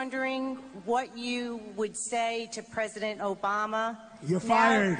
wondering what you would say to President Obama. You're now- fired.